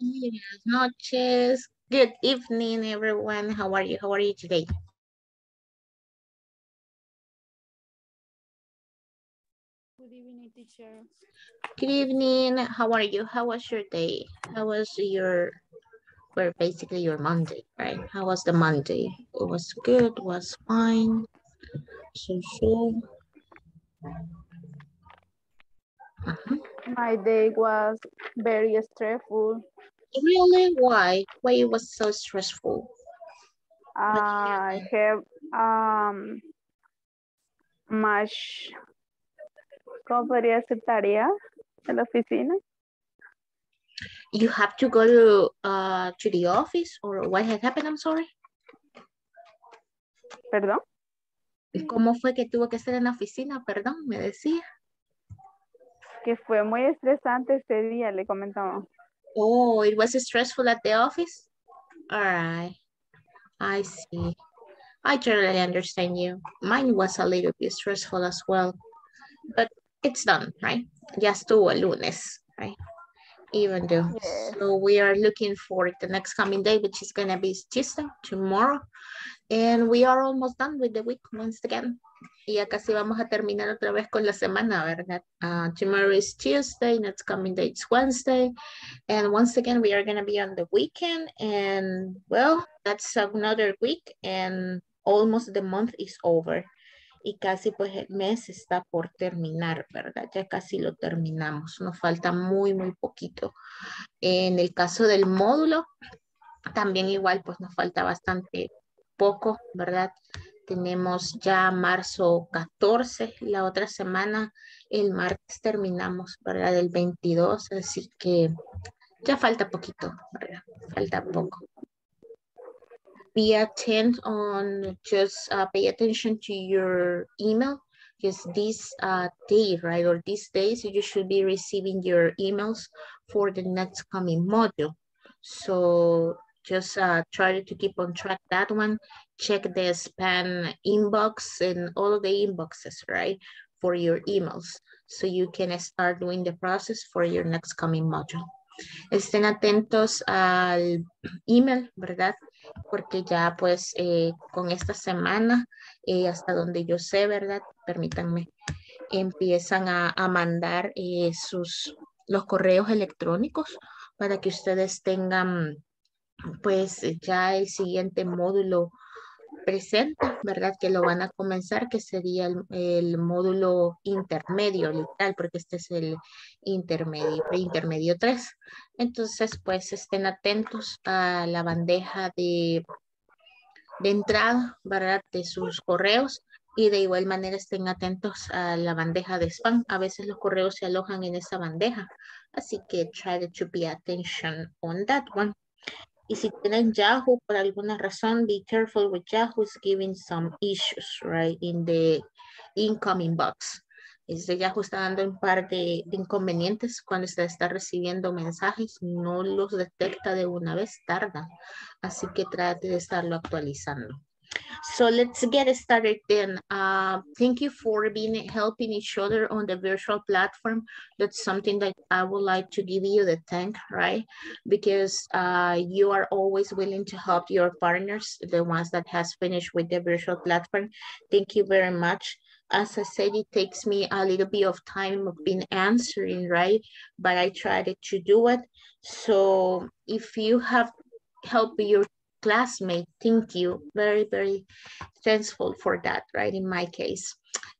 Buenas noches. Good evening, everyone. How are you? How are you today? Good evening, teacher. Good evening. How are you? How was your day? How was your, well, basically your Monday, right? How was the Monday? It was good, was fine. So, so. Uh -huh. My day was very stressful. Really? Why? Why it was so stressful? I have um much ¿cómo podría ser tarea en la oficina? You have to go to uh to the office or what had happened? I'm sorry. ¿Perdón? ¿Cómo fue que tuvo que estar en la oficina? Perdón, me decía. Que fue muy estresante ese día, le. Oh, it was stressful at the office? All right. I see. I totally understand you. Mine was a little bit stressful as well. But it's done, right? Ya estuvo el lunes, right? Even though. Yes. So we are looking for the next coming day, which is going to be Tuesday, tomorrow. And we are almost done with the week once again. Y ya casi vamos a terminar otra vez con la semana, ¿verdad? Uh, tomorrow is Tuesday, next coming day is Wednesday. And once again, we are going to be on the weekend. And well, that's another week and almost the month is over. Y casi pues el mes está por terminar, ¿verdad? Ya casi lo terminamos. Nos falta muy, muy poquito. En el caso del módulo, también igual pues nos falta bastante poco, ¿verdad? Tenemos ya marzo 14, la otra semana, el martes terminamos, ¿verdad? El 22, así que ya falta poquito. Falta poco. Be attent on, just uh, pay attention to your email, because this uh, day, right, or these days, you should be receiving your emails for the next coming module. So just uh, try to keep on track that one. Check the spam inbox and all the inboxes, right, for your emails. So you can start doing the process for your next coming module. Estén atentos al email, ¿verdad? Porque ya pues eh, con esta semana, eh, hasta donde yo sé, ¿verdad? Permítanme, empiezan a, a mandar eh, sus, los correos electrónicos para que ustedes tengan pues ya el siguiente módulo presente, ¿verdad? Que lo van a comenzar, que sería el, módulo intermedio, literal, porque este es el intermedio, intermedio 3. Entonces, pues estén atentos a la bandeja de, de entrada, ¿verdad? De sus correos y de igual manera estén atentos a la bandeja de spam. A veces los correos se alojan en esa bandeja, así que try to be attention on that one. Y si tienen Yahoo, por alguna razón, be careful with Yahoo is giving some issues, right, in the incoming box. Este Yahoo está dando un par de, de, inconvenientes cuando usted está recibiendo mensajes, no los detecta de una vez, tarda. Así que trate de estarlo actualizando. So let's get started then. Uh, thank you for being helping each other on the virtual platform. That's something that I would like to give you the thank, right? Because uh, you are always willing to help your partners, the ones that has finished with the virtual platform. Thank you very much. As I said, it takes me a little bit of time of being answering, right? But I tried to do it. So if you have helped your classmate, thank you. Very, very thankful for that, right, in my case.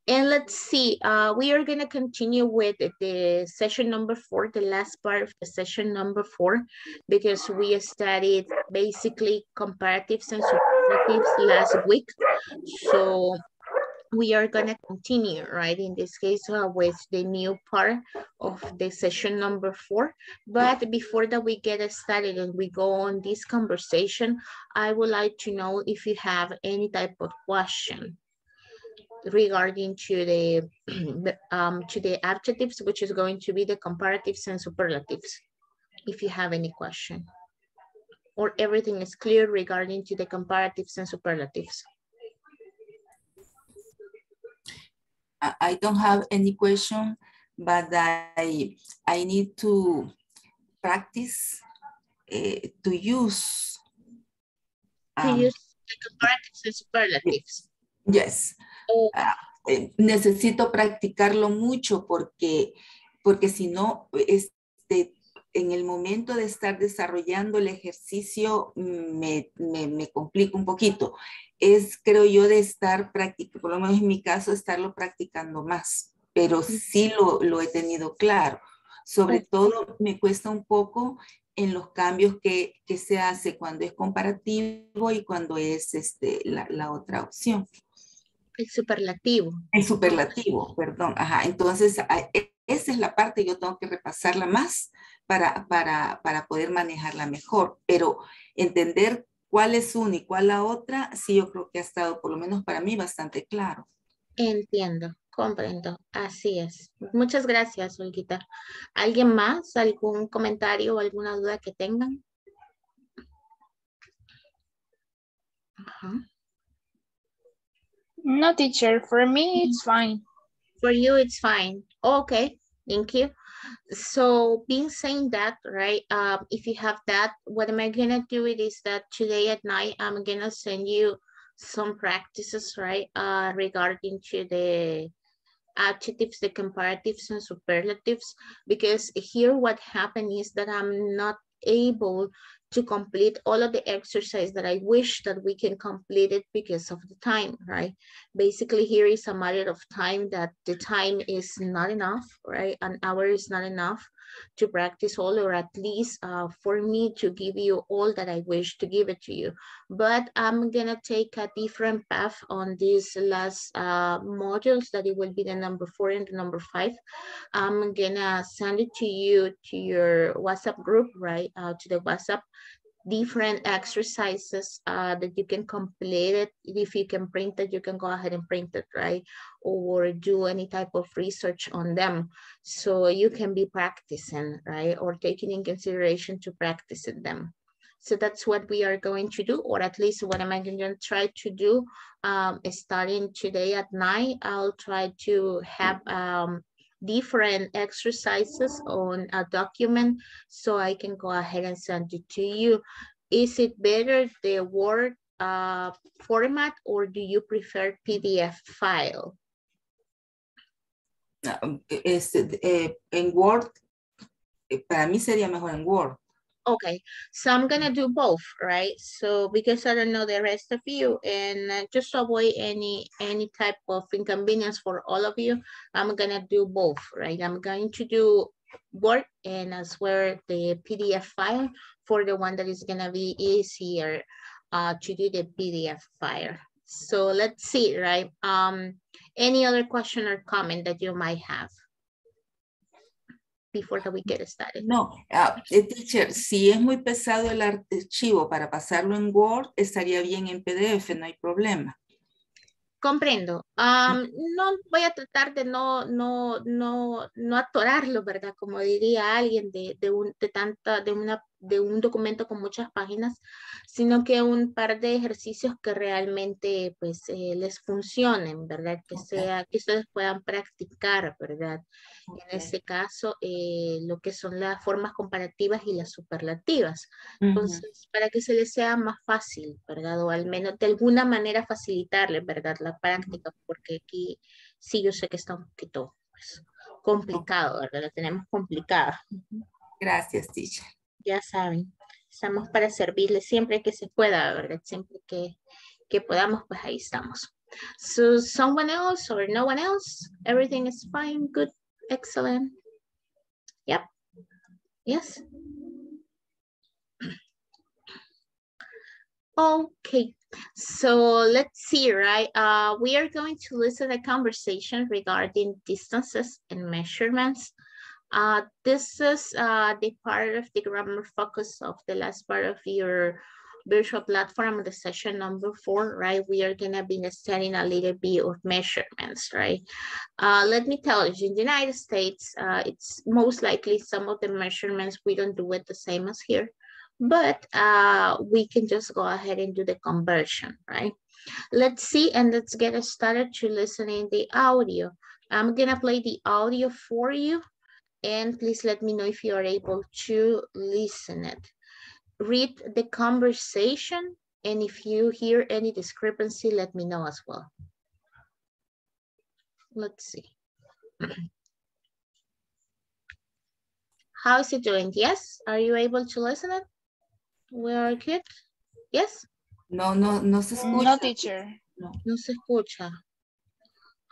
And let's see, uh, we are gonna continue with the session number four, the last part of the session number four, because we studied basically comparatives and superlatives last week. So we are going to continue, right, in this case uh, with the new part of the session number four. But before that we get started and we go on this conversation, I would like to know if you have any type of question regarding to the um, to the adjectives, which is going to be the comparatives and superlatives, if you have any question. Or everything is clear regarding to the comparatives and superlatives. I don't have any question, but I, I need to practice uh, to use. To um, use and superlatives. Yes. Oh, Ah, eh, necesito practicarlo mucho porque, porque si no, este, en el momento de estar desarrollando el ejercicio me, me, me complica un poquito. Es, creo yo, de estar practicando, por lo menos en mi caso, estarlo practicando más, pero sí lo, lo he tenido claro. Sobre todo me cuesta un poco en los cambios que, que se hace cuando es comparativo y cuando es este, la, la otra opción. el superlativo. El superlativo, perdón. Ajá, entonces e- esa es la parte, yo tengo que repasarla más para, para, para poder manejarla mejor, pero entender cuál es una y cuál la otra, sí yo creo que ha estado, por lo menos para mí, bastante claro. Entiendo, comprendo. Así es. Muchas gracias, Olguita. ¿Alguien más? ¿Algún comentario o alguna duda que tengan? Ajá. No, teacher, for me it's fine. For you, it's fine. Okay, thank you. So being saying that, right, um, if you have that, what am I gonna do it is that today at night, I'm gonna send you some practices, right, uh, regarding to the adjectives, the comparatives and superlatives, because here what happened is that I'm not able to complete all of the exercise that I wish that we can complete it because of the time, right? Basically, here is a matter of time that the time is not enough, right? An hour is not enough to practice all, or at least uh, for me to give you all that I wish to give it to you. But I'm gonna take a different path on these last uh, modules that it will be the number four and the number five. I'm gonna send it to you to your WhatsApp group, right? Uh, to the WhatsApp different exercises uh, that you can complete it. If you can print it, you can go ahead and print it, right? Or do any type of research on them. So you can be practicing, right? Or taking in consideration to practice them. So that's what we are going to do, or at least what am I going to try to do um, starting today at night. I'll try to have um, different exercises on a document so I can go ahead and send it to you. Is it better the Word uh, format or do you prefer PDF file? Ah, Este, eh, en Word, eh, para mí sería mejor en Word. Okay, so I'm gonna do both, right? So because I don't know the rest of you and uh, just to avoid any any type of inconvenience for all of you, I'm gonna do both, right? I'm going to do Word and as well the PDF file for the one that is gonna be easier uh, to do the PDF file. So let's see, right? Um, any other question or comment that you might have before that we get started? No, eh, teacher, si es muy pesado el archivo para pasarlo en Word, estaría bien en PDF, no hay problema. Comprendo. No voy a tratar de no, no, no, no atorarlo, ¿verdad? Como diría alguien de, de un, de tanta, de una, de un documento con muchas páginas, sino que un par de ejercicios que realmente pues eh, les funcionen, ¿verdad? Que Ok. sea, que ustedes puedan practicar, ¿verdad? Ok. En este caso, eh, lo que son las formas comparativas y las superlativas. Ujú. Entonces, para que se les sea más fácil, ¿verdad? O al menos de alguna manera facilitarles, ¿verdad? La práctica, porque aquí sí yo sé que está un poquito pues, complicado, ¿verdad? La tenemos complicada. Gracias, teacher. Ya saben, estamos para servirles siempre que se pueda, ¿verdad? Siempre que, que podamos, pues ahí estamos. So, someone else or no one else? Everything is fine, good, excellent. Yep. Yes. Okay, so let's see, right? Uh, we are going to listen a conversation regarding distances and measurements. Uh, this is uh, the part of the grammar focus of the last part of your virtual platform, the session number four, right? We are gonna be studying a little bit of measurements, right? Uh, let me tell you, in the United States, uh, it's most likely some of the measurements, we don't do it the same as here, but uh, we can just go ahead and do the conversion, right? Let's see, and let's get started to listening the audio. I'm gonna play the audio for you, and please let me know if you are able to listen it. read the conversation and if you hear any discrepancy, let me know as well. Let's see. How is it doing? Yes, are you able to listen it? We are good? Yes? No, no, no se escucha. No, teacher. No se escucha.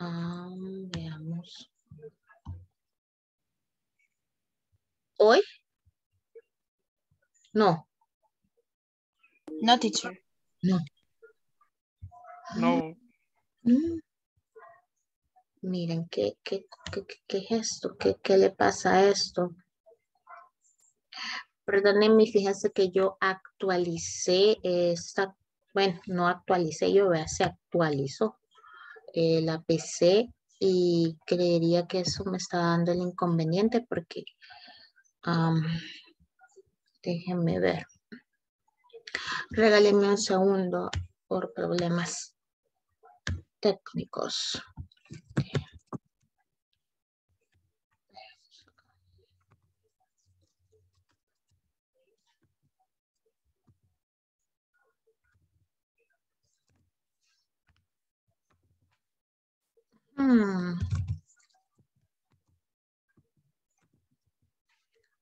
Ah, veamos. ¿Hoy? No. No, teacher. No. No. Mm. Miren, ¿qué, qué, qué, qué- qué es esto? ¿Qué, ¿Qué le pasa a esto? Perdónenme, fíjense que yo actualicé esta, bueno, no actualicé, yo vea, se actualizó eh, la PC y creería que eso me está dando el inconveniente porque, am, déjenme ver. Regálenme un segundo por problemas técnicos.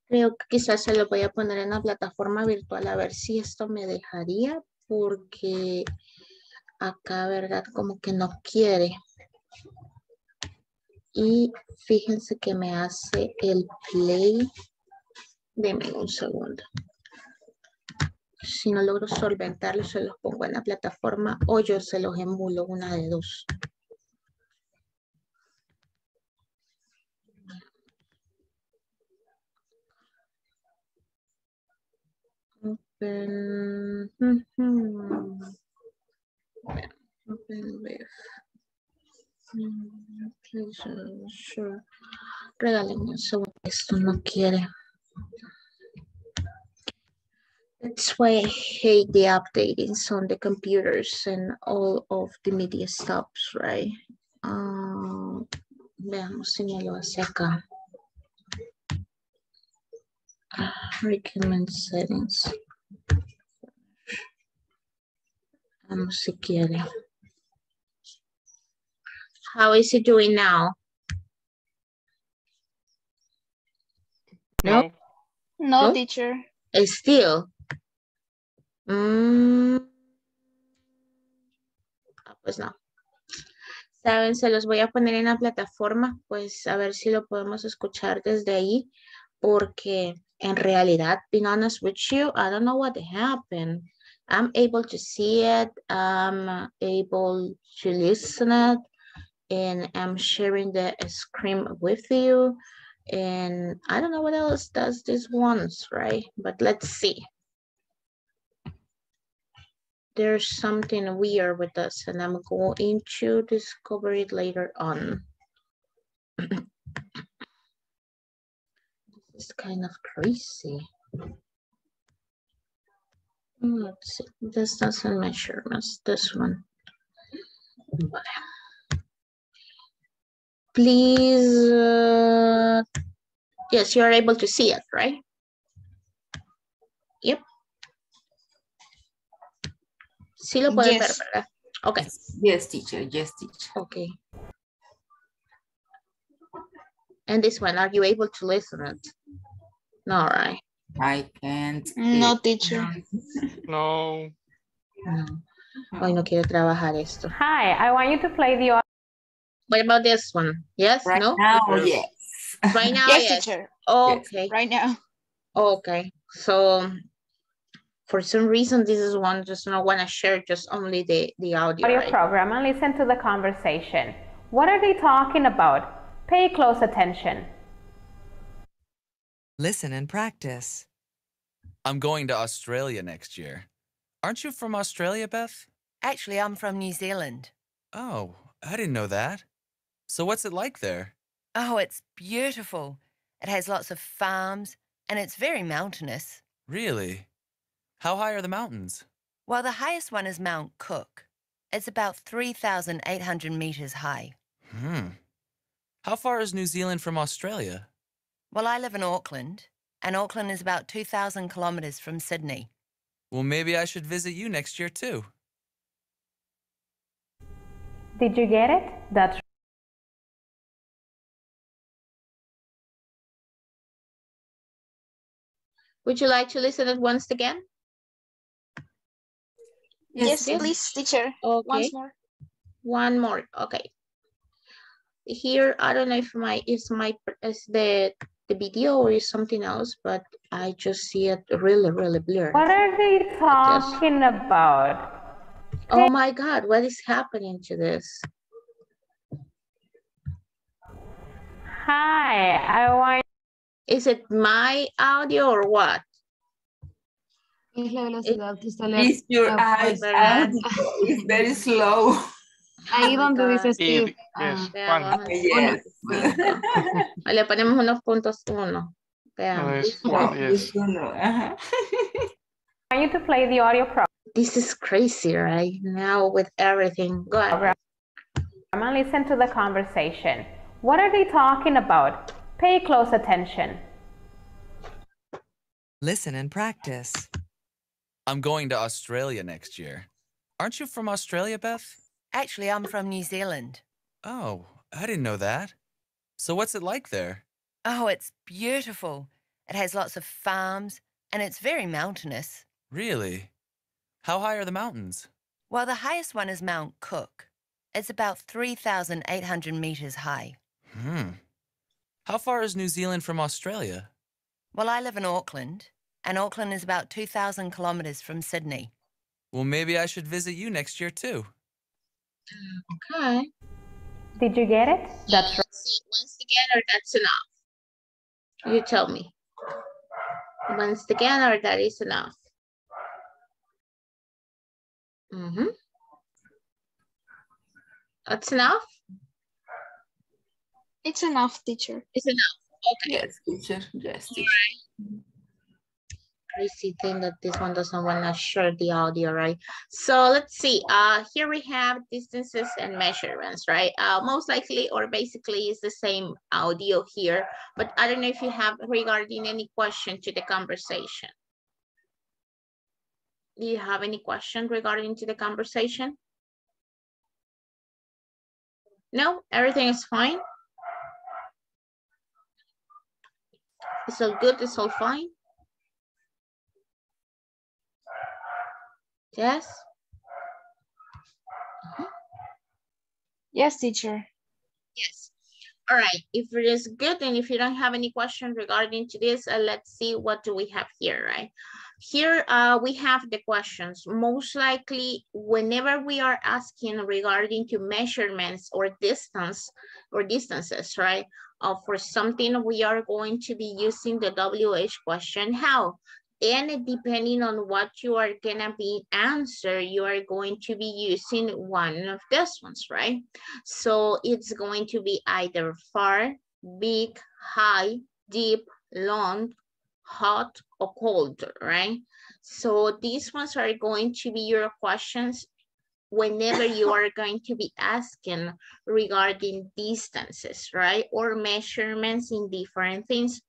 Creo que quizás se lo voy a poner en la plataforma virtual a ver si esto me dejaría porque acá, ¿verdad? Como que no quiere. Y fíjense que me hace el play. Deme un segundo. Si no logro solventarlo, se los pongo en la plataforma o yo se los emulo una de dos. Open, Open with. Uh, Sure. Regálenme un segundo, esto no quiere. That's why I hate the updatings on the computers and all of the media stops, right? Ah, veamos si me lo hace acá. Recommend settings. Vamos si quiere. How is it doing now? No. No, No? teacher. Still. Mm. Ah, pues no. Saben, se los voy a poner en la plataforma, pues a ver si lo podemos escuchar desde ahí, porque en realidad, being honest with you, I don't know what happened. I'm able to see it, I'm able to listen it, and I'm sharing the screen with you. And I don't know what else does this once, right? But let's see. There's something weird with us and I'm going to discover it later on. It's kind of crazy. Mm, Let's see, this doesn't measure us, this one. Please, uh, yes, you're able to see it, right? Yep. Sí lo pueden ver, ¿verdad? Okay, Yes, teacher. Yes, teacher. okay. And this one, are you able to listen it? No, right? I can't. No, teacher. No. No. Hoy no quiere trabajar esto. Hi, I want you to play the What about this one? Yes, Right no? now, Yes. yes. Right now, Yes, yes. teacher. Okay, Right now. okay. So for some reason, this is one just not want to share just only the, the audio, audio right? program and listen to the conversation. What are they talking about? Pay close attention. Listen and practice. I'm going to Australia next year. Aren't you from Australia, Beth? Actually, I'm from New Zealand. Oh, I didn't know that. So what's it like there? Oh, it's beautiful. It has lots of farms and it's very mountainous. Really? How high are the mountains? Well, the highest one is Mount Cook. It's about 3,800 meters high. Hmm. How far is New Zealand from Australia? Well, I live in Auckland, and Auckland is about 2,000 kilometers from Sydney. Well, maybe I should visit you next year too. Did you get it? That's Would you like to listen it once again? Yes, yes. please, teacher. Okay. Once more. One more. Okay. Here, I don't know if my is my is the the video or is something else, but I just see it really, really blurred. what are they talking about? Oh my God, what is happening to this? Hi, I want Is it my audio or what? Es la velocidad que usted le Is your eyes. It's very slow. Ahí Oh my donde God. dice Y- Steve. yes, Veamos one. entonces. Yes. O Le ponemos unos puntos uno. No, Veamos. es yes. This one, ajá. you to play the audio This is crazy, right? Now with everything. Go ahead. program and listen to the conversation. What are they talking about? Pay close attention. Listen and practice. I'm going to Australia next year. Aren't you from Australia, Beth? Actually, I'm from New Zealand. Oh, I didn't know that. So what's it like there? Oh, it's beautiful. It has lots of farms and it's very mountainous. Really? How high are the mountains? Well, the highest one is Mount Cook. It's about 3,800 meters high. Hmm. How far is New Zealand from Australia? Well, I live in Auckland, and Auckland is about 2,000 kilometers from Sydney. Well, maybe I should visit you next year too. Okay. Did you get it? That's right. See, once again, or that's enough? You tell me. Once again, or that is enough? Mm-hmm. That's enough? It's enough, teacher. It's enough. Okay. Yes, teacher. Yes, teacher. Crazy thing that this one doesn't want to share the audio, right? So let's see. Uh, here we have distances and measurements, right? Uh, most likely or basically is the same audio here, but I don't know if you have regarding any question to the conversation. Do you have any question regarding to the conversation? No, everything is fine. It's all good, it's all fine. Yes? Yes, teacher. Yes. All right, if it is good and if you don't have any question regarding to this, uh, let's see what do we have here, right? Here uh, we have the questions. Most likely, whenever we are asking regarding to measurements or distance or distances, right? Uh, for something, we are going to be using the WH question, how? And depending on what you are gonna be answer, you are going to be using one of these ones, right? So it's going to be either far, big, high, deep, long, hot, or cold, right? So these ones are going to be your questions whenever you are going to be asking regarding distances, right? Or measurements in different things.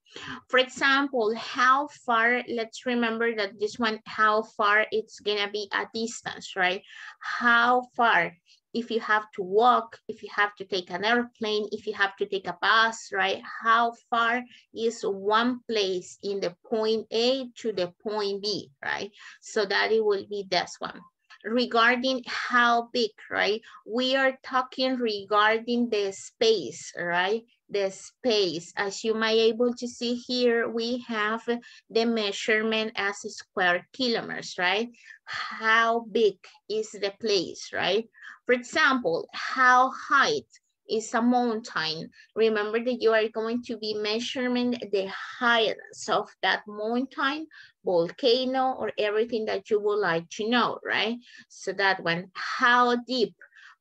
For example, how far, let's remember that this one, how far it's gonna be a distance, right? How far, if you have to walk, if you have to take an airplane, if you have to take a bus, right? How far is one place in the point A to the point B, right? So that it will be this one regarding how big, right? We are talking regarding the space, right? The space, as you might able to see here, we have the measurement as square kilometers, right? How big is the place, right? For example, how height is a mountain. Remember that you are going to be measuring the height of that mountain, volcano, or everything that you would like to know, right? So that one, how deep?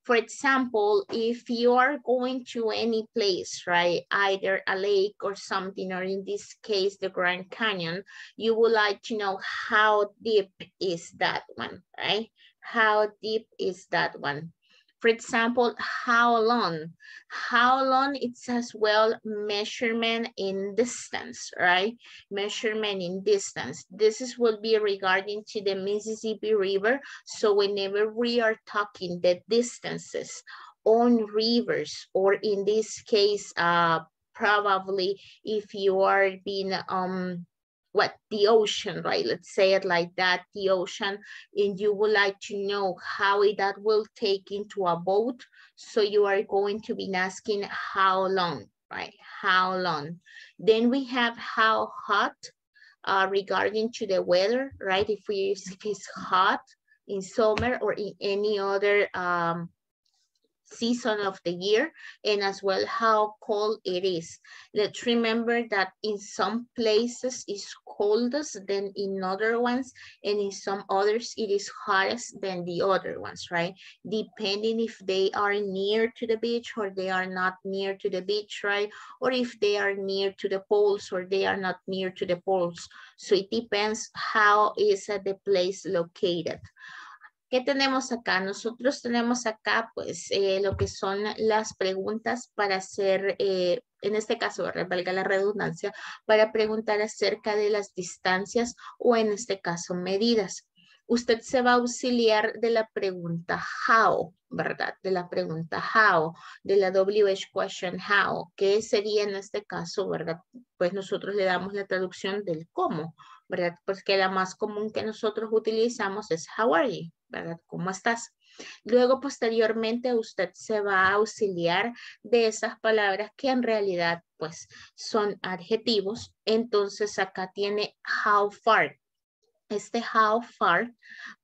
For example, if you are going to any place, right, either a lake or something, or in this case, the Grand Canyon, you would like to know how deep is that one, right? How deep is that one? For example, how long? How long it's as well measurement in distance, right? Measurement in distance. This is will be regarding to the Mississippi River. So whenever we are talking the distances on rivers, or in this case, uh, probably if you are being um what the ocean, right? Let's say it like that, the ocean, and you would like to know how that will take into a boat. So you are going to be asking how long, right? How long? Then we have how hot uh, regarding to the weather, right? If we if it's hot in summer or in any other um, season of the year and as well how cold it is. Let's remember that in some places it's coldest than in other ones and in some others it is hottest than the other ones, right? Depending if they are near to the beach or they are not near to the beach, right? Or if they are near to the poles or they are not near to the poles. So it depends how is uh, the place located. ¿Qué tenemos acá? Nosotros tenemos acá, pues, eh, lo que son las preguntas para hacer, eh, en este caso, valga la redundancia, para preguntar acerca de las distancias o en este caso, medidas. Usted se va a auxiliar de la pregunta how, ¿verdad? De la pregunta how, de la WH question how, que sería en este caso, ¿verdad? Pues nosotros le damos la traducción del cómo, ¿verdad? Pues que la más común que nosotros utilizamos es how are you, ¿verdad? ¿Cómo estás? Luego, posteriormente, usted se va a auxiliar de esas palabras que en realidad, pues, son adjetivos. Entonces, acá tiene how far. Este how far,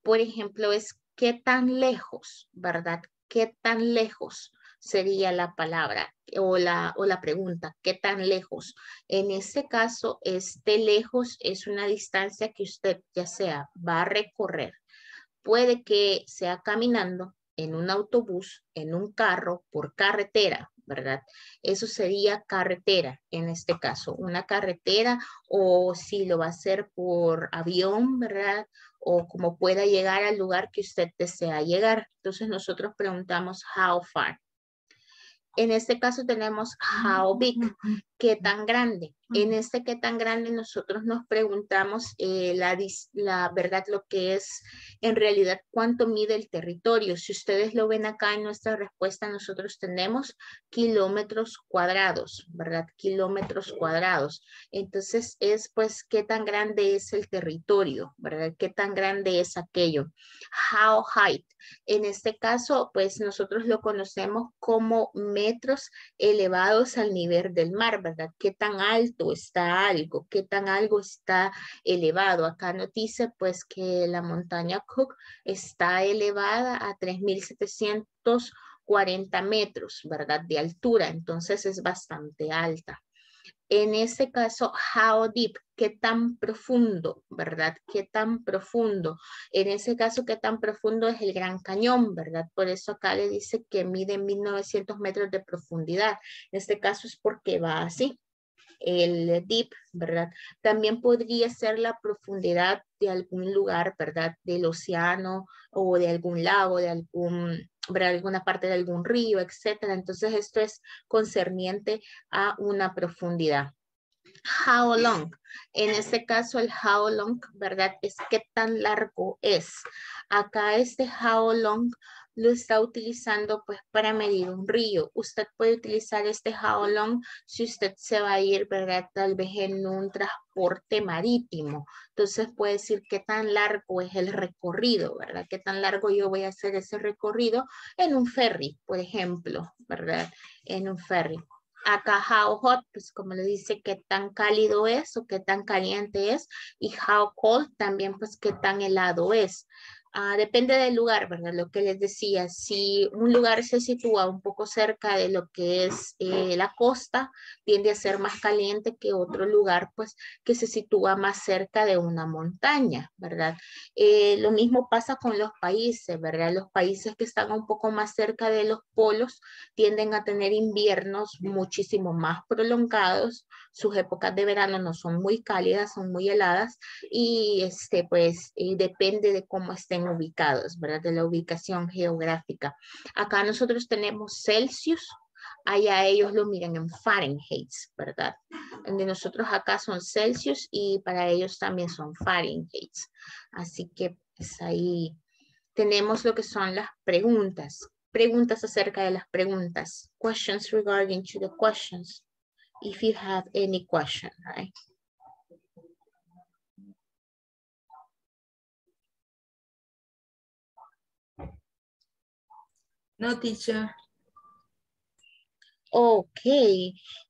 por ejemplo, es qué tan lejos, ¿verdad? ¿Qué tan lejos? sería la palabra o la, o la pregunta, ¿qué tan lejos? En este caso, este lejos es una distancia que usted ya sea va a recorrer. Puede que sea caminando en un autobús, en un carro, por carretera, ¿verdad? Eso sería carretera en este caso, una carretera o si lo va a hacer por avión, ¿verdad? O como pueda llegar al lugar que usted desea llegar. Entonces nosotros preguntamos how far. En este caso tenemos how big, qué tan grande. En este qué tan grande nosotros nos preguntamos eh, la, la verdad, lo que es en realidad cuánto mide el territorio. Si ustedes lo ven acá en nuestra respuesta, nosotros tenemos kilómetros cuadrados, ¿verdad? Kilómetros cuadrados. Entonces es pues qué tan grande es el territorio, ¿verdad? Qué tan grande es aquello. How height. En este caso, pues nosotros lo conocemos como metros elevados al nivel del mar, ¿verdad? ¿Qué tan alto está algo? ¿Qué tan algo está elevado? Acá nos dice pues que la montaña Cook está elevada a 3.740 metros, ¿verdad? De altura, entonces es bastante alta. En este caso, how deep, qué tan profundo, ¿verdad? Qué tan profundo. En ese caso, qué tan profundo es el Gran Cañón, ¿verdad? Por eso acá le dice que mide 1900 metros de profundidad. En este caso es porque va así el deep, ¿verdad? También podría ser la profundidad de algún lugar, ¿verdad? Del océano o de algún lago, de algún, alguna parte de algún río, etcétera. Entonces esto es concerniente a una profundidad. How long? En este caso el how long, ¿verdad? Es qué tan largo es. Acá este how long lo está utilizando pues para medir un río. Usted puede utilizar este how long si usted se va a ir, ¿verdad? Tal vez en un transporte marítimo. Entonces puede decir qué tan largo es el recorrido, ¿verdad? Qué tan largo yo voy a hacer ese recorrido en un ferry, por ejemplo, ¿verdad? En un ferry. Acá how hot, pues como le dice qué tan cálido es o qué tan caliente es. Y how cold también pues qué tan helado es. Ah, depende del lugar, ¿verdad? Lo que les decía, si un lugar se sitúa un poco cerca de lo que es eh, la costa, tiende a ser más caliente que otro lugar, pues, que se sitúa más cerca de una montaña, ¿verdad? Eh, lo mismo pasa con los países, ¿verdad? Los países que están un poco más cerca de los polos tienden a tener inviernos muchísimo más prolongados, sus épocas de verano no son muy cálidas, son muy heladas y, este, pues, depende de cómo estén ubicados, ¿verdad? De la ubicación geográfica. Acá nosotros tenemos Celsius, allá ellos lo miran en Fahrenheit, ¿verdad? De nosotros acá son Celsius y para ellos también son Fahrenheit. Así que pues ahí tenemos lo que son las preguntas. Preguntas acerca de las preguntas. Questions regarding to the questions. If you have any question, right? No, teacher. Ok,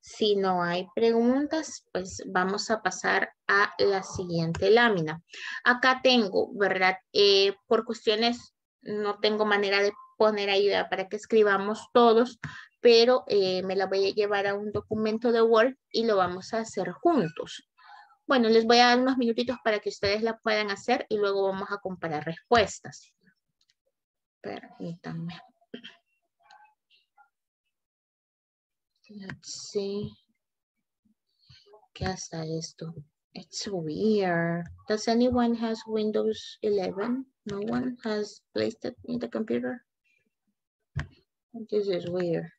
si no hay preguntas, pues vamos a pasar a la siguiente lámina. Acá tengo, ¿verdad? Eh, por cuestiones, no tengo manera de poner ayuda para que escribamos todos, pero eh, me la voy a llevar a un documento de Word y lo vamos a hacer juntos. Bueno, les voy a dar unos minutitos para que ustedes la puedan hacer y luego vamos a comparar respuestas. Permítanme. Let's see. ¿Qué hasta esto? It's weird. Does anyone has Windows 11? No one has placed it in the computer? This is weird.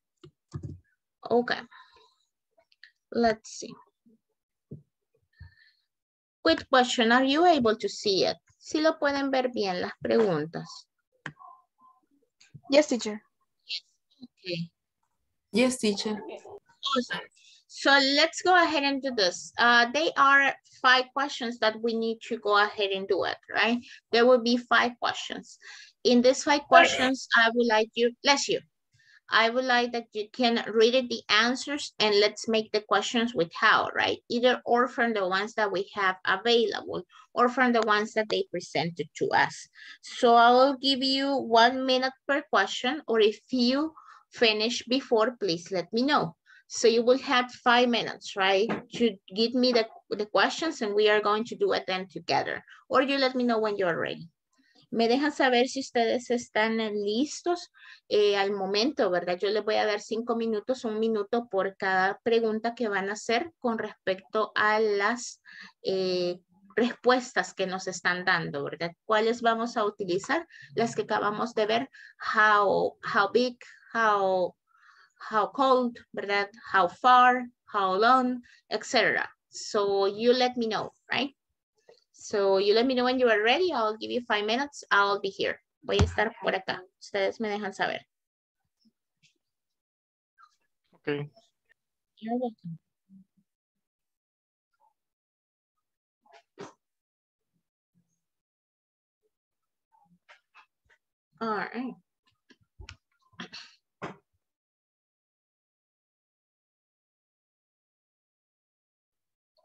Okay. Let's see. Quick question. Are you able to see it? Si lo pueden ver bien las preguntas. Yes, teacher. Yes. Okay. Yes, teacher. Awesome. So let's go ahead and do this. Uh, they are five questions that we need to go ahead and do it, right? There will be five questions. In these five questions, I would like you, bless you. I would like that you can read it, the answers and let's make the questions with how, right? Either or from the ones that we have available or from the ones that they presented to us. So I will give you one minute per question or if you finish before, please let me know. So you will have five minutes, right? To give me the, the questions and we are going to do it then together. Or you let me know when you're ready. Me dejan saber si ustedes están listos eh, al momento, ¿verdad? Yo les voy a dar cinco minutos, un minuto por cada pregunta que van a hacer con respecto a las eh, respuestas que nos están dando, ¿verdad? ¿Cuáles vamos a utilizar? Las que acabamos de ver, how, how big, how, how cold, ¿verdad? How far, how long, etc. So you let me know, right? So you let me know when you are ready. I'll give you five minutes. I'll be here. Voy a estar por acá. Ustedes me dejan saber. Okay. You're welcome. All right.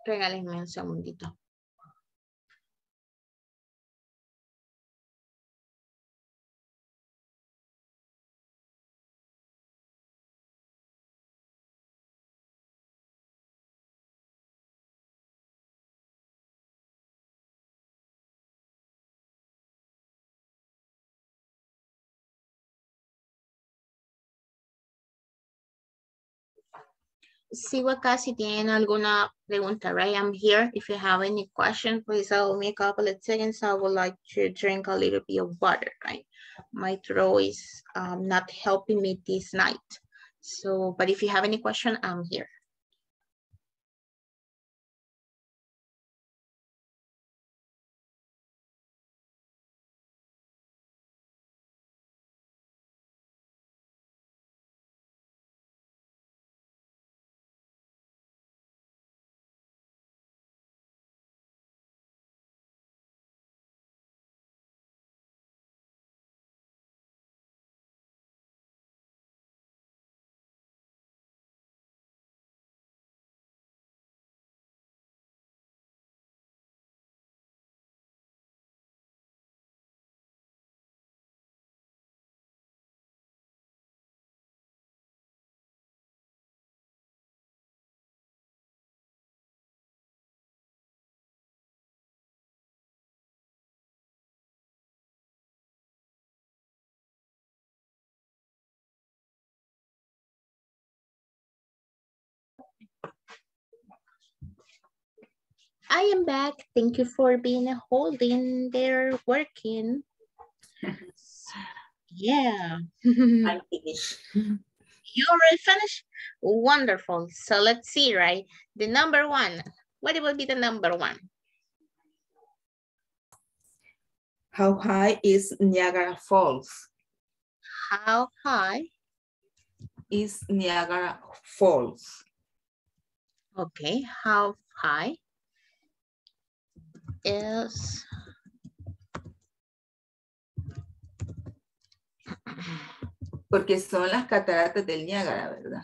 Regálenme un segundito. Sigo acá si tienen alguna pregunta, right? I'm here. If you have any question, please allow me a couple of seconds. I would like to drink a little bit of water, right? My throat is um, not helping me this night. So, but if you have any question, I'm here. I am back. Thank you for being holding. They're working. Yeah. I'm finished. You already finished? Wonderful. So let's see, right? The number one. What will be the number one? How high is Niagara Falls? How high? Is Niagara Falls? Okay. How high is Porque son las cataratas del Niágara, ¿verdad?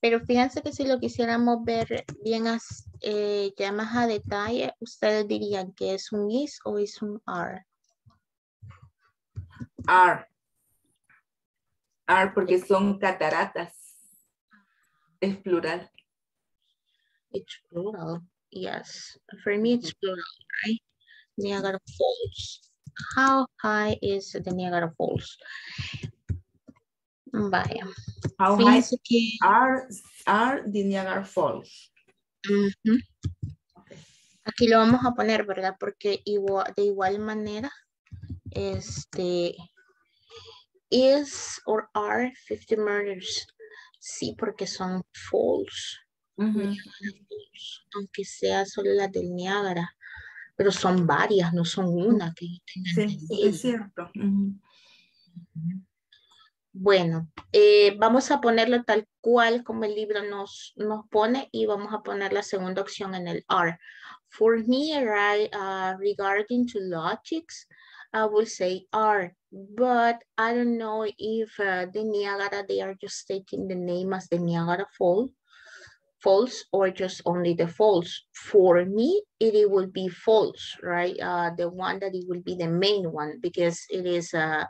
Pero fíjense que si lo quisiéramos ver bien as- eh, ya más a detalle, ustedes dirían que es un is o es un are. R. R porque son cataratas. Es plural. It's plural. Yes. For me, it's plural, right? Niagara Falls. How high is the Niagara Falls? Vaya. How high que are, are the Niagara Falls? Aquí lo vamos a poner, ¿verdad? Porque igual, de igual manera, este, is or are 50 murders. Sí, porque son false. Aunque sea solo las del Niágara. Pero son varias, no son una que Sí, es cierto. Bueno, eh, vamos a ponerlo tal cual como el libro nos, nos pone y vamos a poner la segunda opción en el R. For me, right, uh, regarding to logics, I will say R, but I don't know if uh, the Niagara, they are just taking the name as the Niagara Fall, Falls or just only the falls. For me, it, will be falls, right? Uh, the one that it will be the main one because it is uh,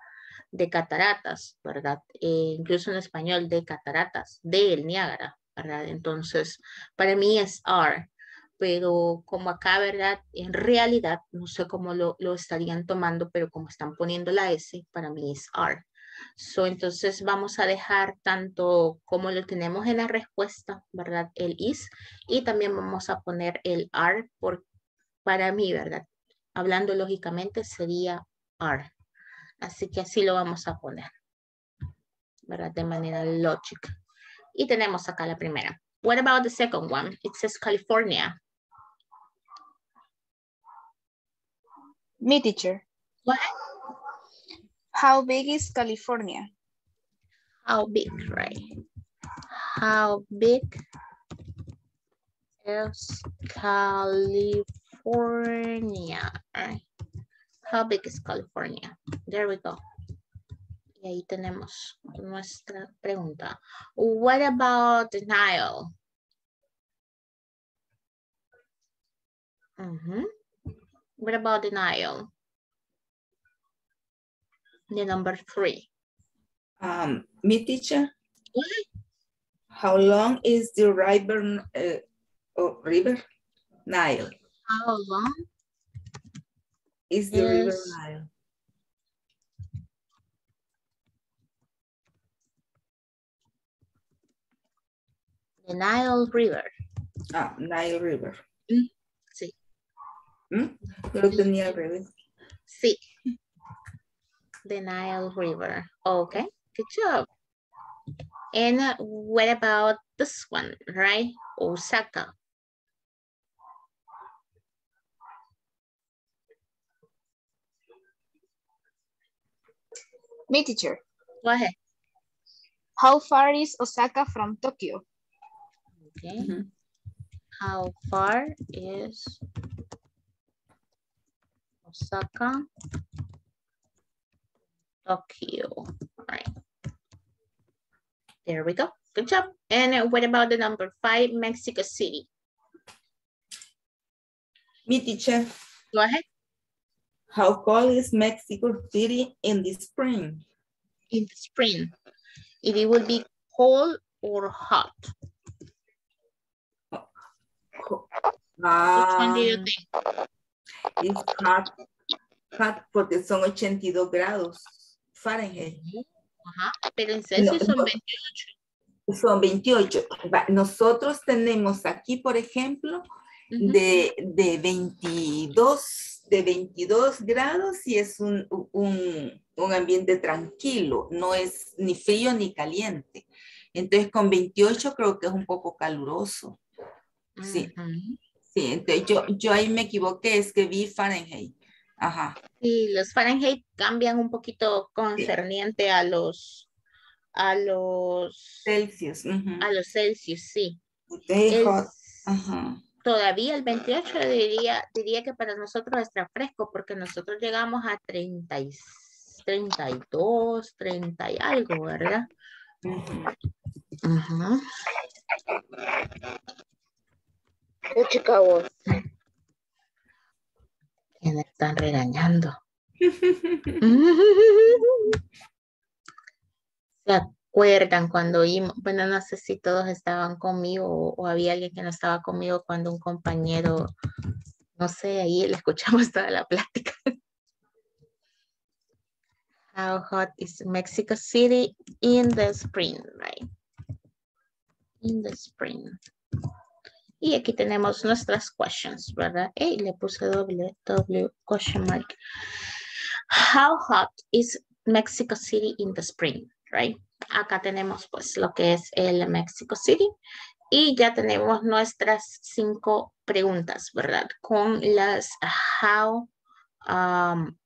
de cataratas, ¿verdad? Eh, incluso en español, de cataratas, del Niágara, ¿verdad? Entonces, para mí es R, pero como acá, ¿verdad? En realidad, no sé cómo lo, lo estarían tomando, pero como están poniendo la S, para mí es R. So, entonces vamos a dejar tanto como lo tenemos en la respuesta, ¿verdad? El is, y también vamos a poner el R por, para mí, ¿verdad? Hablando lógicamente sería R. Así que así lo vamos a poner, ¿verdad? De manera lógica. Y tenemos acá la primera. What about the second one? It says California. Me teacher. What? How big is California? How big, right? How big is California? Right? How big is California? There we go. Y ahí tenemos nuestra pregunta. What about the Nile? Mhm. What about the Nile? The number three. Um, me teacher, What? how long is the river, uh, oh, river Nile? How long Is the river Nile? the Nile River? Ah, Nile River. Sí. ¿Mm? Lo tenía al revés. Sí. The Nile River. Okay, good job. And what about this one, right? Osaka. Me teacher. Go ahead. How far is Osaka from Tokyo? Okay. Ujú. How far is Osaka? Tokyo, right. There we go. Good job. And what about the number five, Mexico City? Me teacher, Go ahead. how cold is Mexico City in the spring? In the spring. If it will be cold or hot. Co- Which one do you Ah, think? it's hot, hot porque son 82 grados Fahrenheit. Ajá, pero en Celsius son no. 28. Son 28. Va, Nosotros tenemos aquí, por ejemplo, de, de 22 de 22 grados y es un, un, un ambiente tranquilo, no es ni frío ni caliente. Entonces con 28 creo que es un poco caluroso. Sí. Sí, entonces yo, yo ahí me equivoqué, es que vi Fahrenheit. Ajá. Y los Fahrenheit cambian un poquito concerniente a los a los Celsius. a los Celsius, sí. Entonces, Es- hot, Ajá. todavía el 28 diría, diría que para nosotros está fresco porque nosotros llegamos a 30 y, 32, 30 y algo, ¿verdad? Ujú. Puchica vos. Que me están regañando. ¿Se acuerdan cuando oímos? Bueno, no sé si todos estaban conmigo o, o había alguien que no estaba conmigo cuando un compañero, no sé, ahí le escuchamos toda la plática. How hot is Mexico City in the spring, right? In the spring. Y aquí tenemos nuestras questions, ¿verdad? Y le puse doble, doble question mark. How hot is Mexico City in the spring, right? Acá tenemos pues lo que es el Mexico City y ya tenemos nuestras cinco preguntas, ¿verdad? Con las how, um,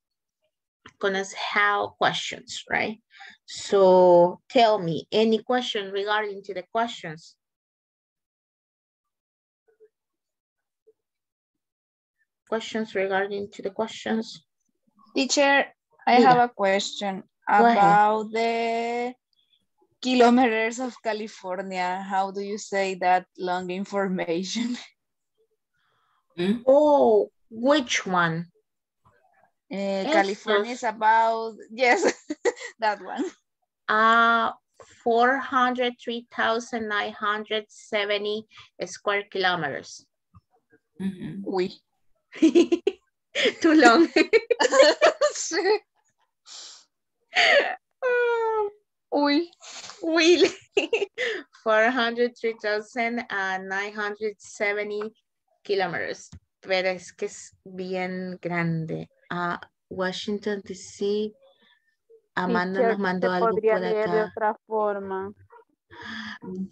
con las how questions, right? So tell me any question regarding to the questions. Questions regarding to the questions. Teacher, I Diga. have a question about the kilometers of California. How do you say that long information? ¿Mm? Oh, which one? Uh, California is about, yes, that one. Uh, 403,970 square kilometers. Ujú. Uy. Too long. Sí. Uy. Will. 403,970 kilometers. Pero es que es bien grande. Ah, Washington, D.C. Amanda nos mandó algo podría por leer de acá. otra forma.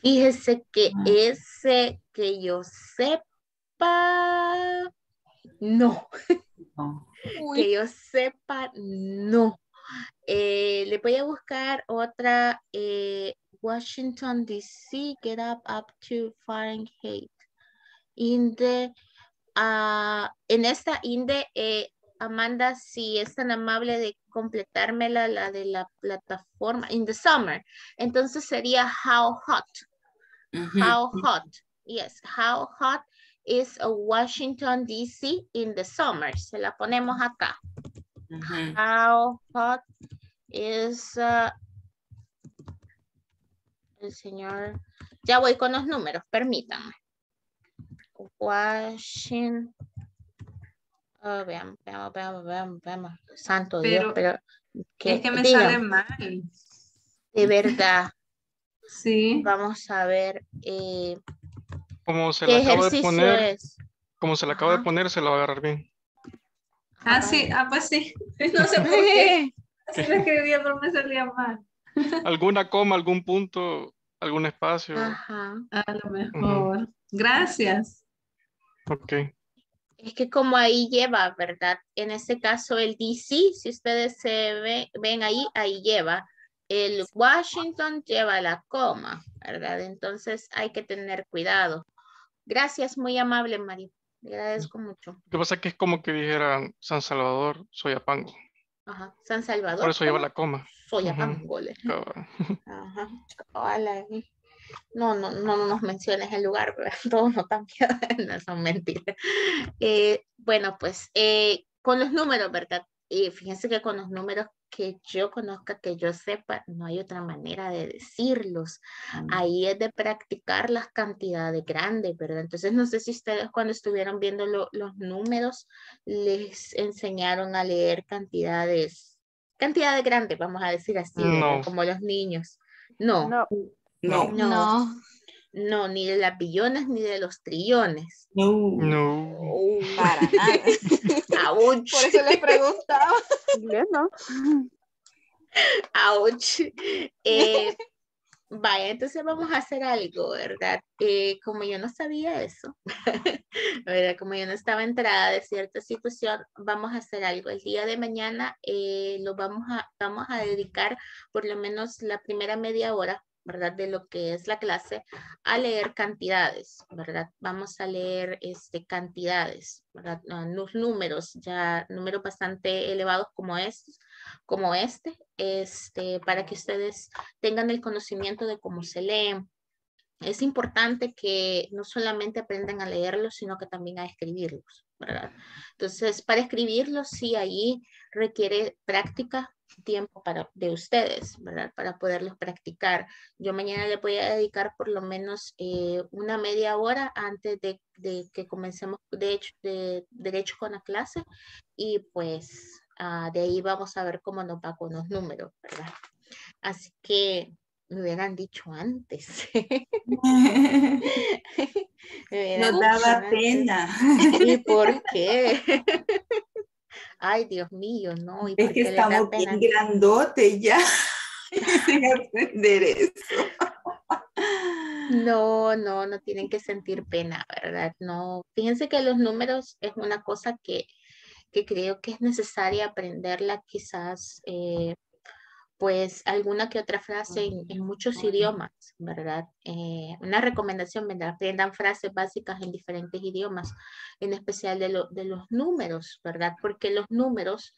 Fíjese que ese que yo sepa, no. No. Que yo sepa, no. Eh, le voy a buscar otra. eh, Washington, D.C. Get up up to Fahrenheit. In the, ah, en esta INDE, eh, Amanda, si es tan amable de completármela, la de la plataforma, in the summer. Entonces sería how hot. How hot? Yes, how hot is Washington DC in the summer? Se la ponemos acá. Ujú. How hot is uh, el señor? Ya voy con los números, permítanme. Washington. Oh, veamos, veamos, veamos, veamos, veamos. Santo Dios, Pero pero Es que me digan, sale mal. de verdad. Sí. Vamos a ver eh, Como se qué la acabo de poner, es. como se la acabo de poner, se lo va a agarrar bien. Ah, sí. Ah, pues sí. No sé por qué. Así lo escribía, pero me salía mal. Alguna coma, algún punto, algún espacio. Ajá. A lo mejor. Gracias. Ok. Es que como ahí lleva, ¿verdad? En este caso el DC, si ustedes se ve- ven ahí, ahí lleva. El Washington lleva la coma, ¿verdad? Entonces hay que tener cuidado. Gracias, muy amable, María. Le agradezco mucho. Lo que pasa es que es como que dijeran San Salvador, Soyapango. Ajá. San Salvador. Por eso lleva la coma. Soyapango, Cabal. Ajá. Hola. No, no, no nos menciones el lugar, ¿verdad? Todos no están no son mentiras. Eh, bueno, pues eh, con los números, ¿verdad? Eh, fíjense que con los números que yo conozca, que yo sepa, no hay otra manera de decirlos. Ahí es de practicar las cantidades grandes, ¿verdad? Entonces, no sé si ustedes cuando estuvieron viendo lo- los números, les enseñaron a leer cantidades, cantidades grandes, vamos a decir así. No. Como los niños. No, No, No. no, No. no, ni de las billones ni de los trillones. No. No. Para nada. Ouch. Por eso le preguntaba. Inglés, ¿no? Ouch. Eh, vaya, entonces vamos a hacer algo, ¿verdad? Eh, como yo no sabía eso, ¿verdad? Como yo no estaba enterada de cierta situación, vamos a hacer algo. El día de mañana eh, lo vamos a, vamos a dedicar por lo menos la primera media hora ¿verdad? De lo que es la clase, a leer cantidades, ¿verdad? Vamos a leer este, cantidades, ¿verdad? Los números, ya números bastante elevados como estos, como este, este, para que ustedes tengan el conocimiento de cómo se leen. Es importante que no solamente aprendan a leerlos, sino que también a escribirlos, ¿verdad? Entonces, para escribirlos, sí, ahí requiere práctica, tiempo para, de ustedes, ¿verdad? Para poderlos practicar. Yo mañana le voy a dedicar por lo menos eh, una media hora antes de, de que comencemos de, hecho, de derecho con la clase y pues ah, de ahí vamos a ver cómo nos va con los números, ¿verdad? Así que me hubieran dicho antes. Nos daba pena. ¿Y por qué? Ay, Dios mío, no. ¿y Es que estamos bien grandote ya. Sin aprender eso. No, no, no tienen que sentir pena, ¿verdad? No, fíjense que los números es una cosa que, que creo que es necesaria aprenderla quizás, eh, pues alguna que otra frase en, en muchos idiomas, ¿verdad? Eh, una recomendación, ¿verdad? Aprendan frases básicas en diferentes idiomas, en especial de, lo- de los números, ¿verdad? Porque los números,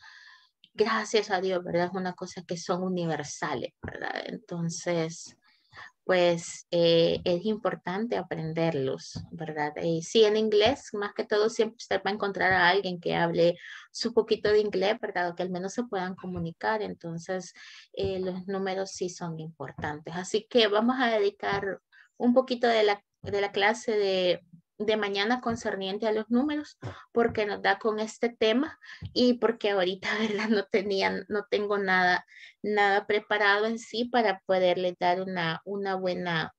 gracias a Dios, ¿verdad? Es una cosa que son universales, ¿verdad? Entonces, pues eh, es importante aprenderlos, ¿verdad? Sí, en inglés, más que todo, siempre usted va a encontrar a alguien que hable su poquito de inglés, ¿verdad? O que al menos se puedan comunicar. Entonces, eh, los números sí son importantes. Así que vamos a dedicar un poquito de la, de la clase de, de mañana concerniente a los números, porque nos da con este tema y porque ahorita, ¿verdad? No tenían, no tengo nada, nada preparado en sí para poderle dar una, una buena,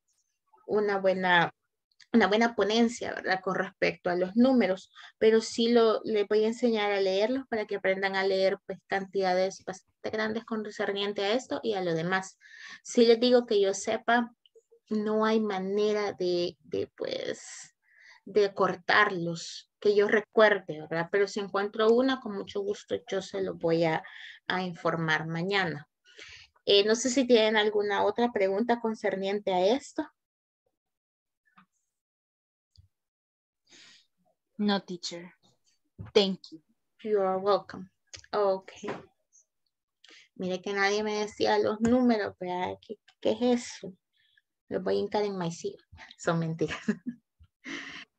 una buena, una buena ponencia, ¿verdad? Con respecto a los números, pero sí lo, les voy a enseñar a leerlos para que aprendan a leer pues cantidades bastante grandes concerniente a esto y a lo demás. Si les digo que yo sepa, no hay manera de, de pues, de cortarlos, que yo recuerde, ¿verdad? Pero si encuentro una, con mucho gusto yo se lo voy a, a informar mañana. Eh, no sé si tienen alguna otra pregunta concerniente a esto. No, teacher. Thank you. You are welcome. Okay. Mire que nadie me decía los números, ¿verdad? ¿Qué, qué es eso? Los voy a hincar en my seat. Son mentiras.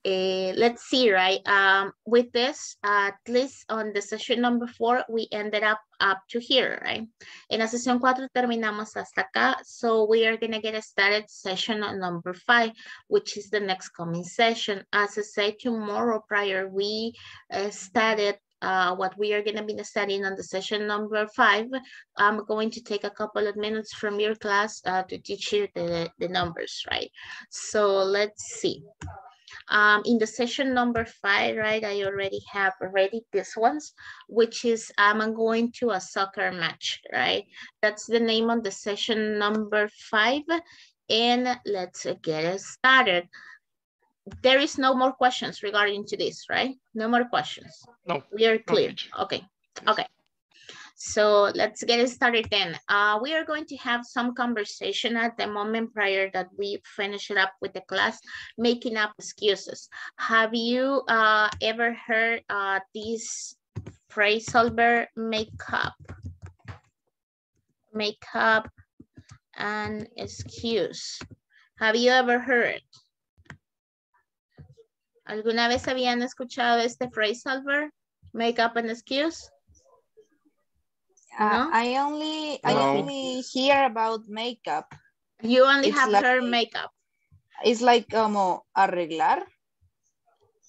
Eh, let's see, right? Um, with this, at least on the session number four, we ended up up to here, right? En la sesión cuatro terminamos hasta acá, so we are gonna get started session on number five, which is the next coming session. As I said tomorrow prior, we uh, started uh, what we are going to be studying on the session number five. I'm going to take a couple of minutes from your class uh, to teach you the, the numbers, right? So let's see. Um, in the session number five, right, I already have ready this ones, which is I'm going to a soccer match, right? That's the name of the session number five. And let's get it started. There is no more questions regarding to this, right? No more questions. No. We are clear. teacher. Okay, okay. So let's get it started then. Uh, we are going to have some conversation at the moment prior that we finish it up with the class, making up excuses. Have you uh, ever heard uh, this phrasal verb makeup? Makeup and excuse. Have you ever heard? ¿Alguna vez habían escuchado este phrasal verb? Make up an excuse? Uh, No? I only I No. only hear about makeup. You only It's have like- heard makeup. It's like como arreglar.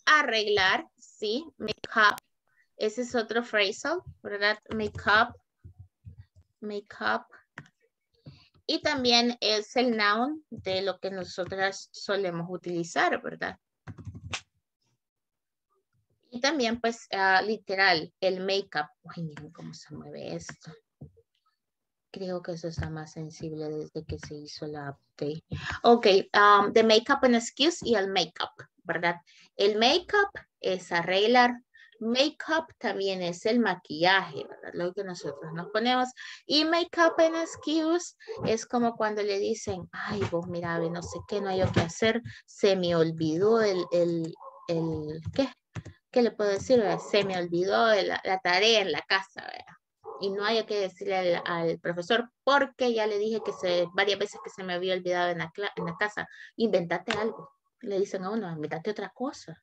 Arreglar, sí, makeup. Ese es otro phrasal, ¿verdad? Makeup, makeup. Y también es el noun de lo que nosotras solemos utilizar, ¿verdad? Y también, pues, ah, literal, el make-up. Ay, miren cómo se mueve esto. Creo que eso está más sensible desde que se hizo la update. Ok, um, the make-up and excuse y el make-up, ¿verdad? El make-up es arreglar. Make-up también es el maquillaje, ¿verdad? Lo que nosotros nos ponemos. Y make-up and excuse es como cuando le dicen, ay, vos mira, no sé qué, no hay que hacer, se me olvidó el, el, el ¿qué? ¿Qué le puedo decir? Se me olvidó la, tarea en la casa, ¿verdad? Y no hay que decirle al, profesor porque ya le dije que se, varias veces que se me había olvidado en la, en la casa. Inventate algo. Le dicen a uno, inventate otra cosa.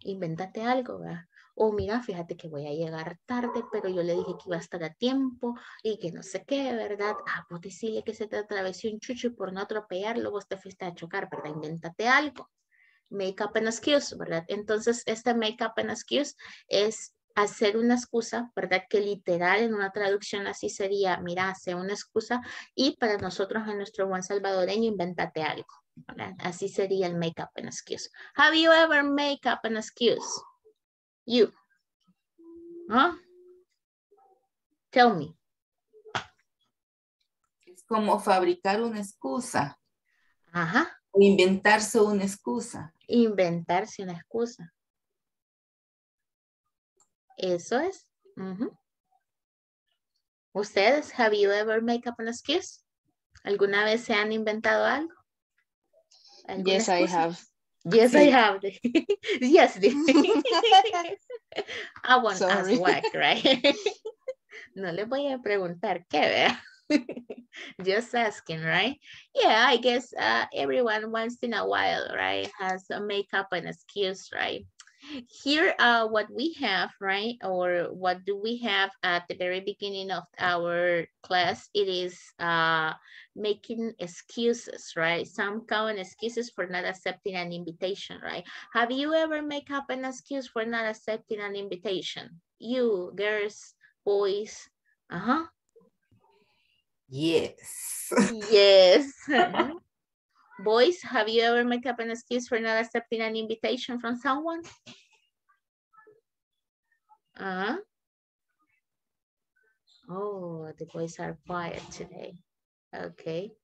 Inventate algo, ¿verdad? O mira, fíjate que voy a llegar tarde, pero yo le dije que iba a estar a tiempo y que no sé qué, ¿verdad? Ah, pues decirle que se te atravesó un chucho y por no atropellarlo vos te fuiste a chocar, ¿verdad? Invéntate algo make-up and excuse, ¿verdad? Entonces, este make-up and excuse es hacer una excusa, ¿verdad? Que literal en una traducción así sería, mira, hace una excusa y para nosotros en nuestro buen salvadoreño, invéntate algo, ¿verdad? Así sería el make-up and excuse. Have you ever make up an excuse? You. ¿Ah? Tell me. Es como fabricar una excusa. Ajá. O inventarse una excusa. Inventarse una excusa. Eso es. ¿Ustedes, have you ever make up an excuse? ¿Alguna vez se han inventado algo? Yes, I have. Yes, I have. yes. I want to ask what, right? no le voy a preguntar qué, vea. Just asking, right? Yeah, I guess uh, everyone once in a while, right, has a makeup and excuse, right? Here, uh, what we have, right, or what do we have at the very beginning of our class, it is uh, making excuses, right? Some common excuses for not accepting an invitation, right? Have you ever make up an excuse for not accepting an invitation? You, girls, boys, uh-huh. Yes. yes. Boys, have you ever made up an excuse for not accepting an invitation from someone? Uh -huh. Oh, the boys are quiet today. Okay.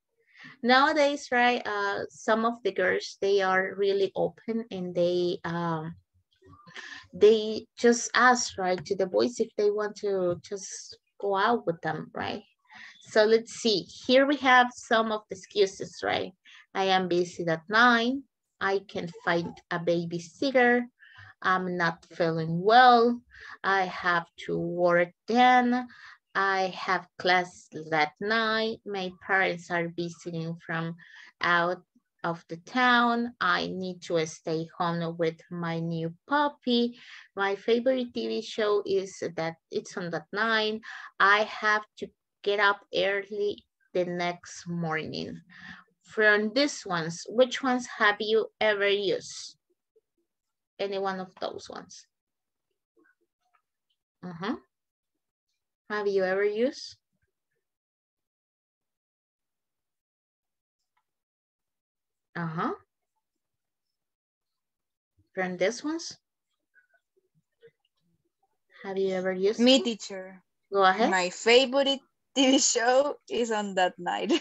Nowadays, right, uh, some of the girls, they are really open and they um, they just ask, right, to the boys if they want to just go out with them, right? So let's see, here we have some of the excuses, right? I am busy at nine. I can find a babysitter. I'm not feeling well. I have to work then. I have class that night. My parents are visiting from out of the town. I need to stay home with my new puppy. My favorite TV show is that it's on that night. I have to get up early the next morning. From these ones, which ones have you ever used? Any one of those ones? Uh -huh. Have you ever used? Uh-huh. From these ones? Have you ever used? Me, teacher. Go ahead. My favorite TV show is on that night.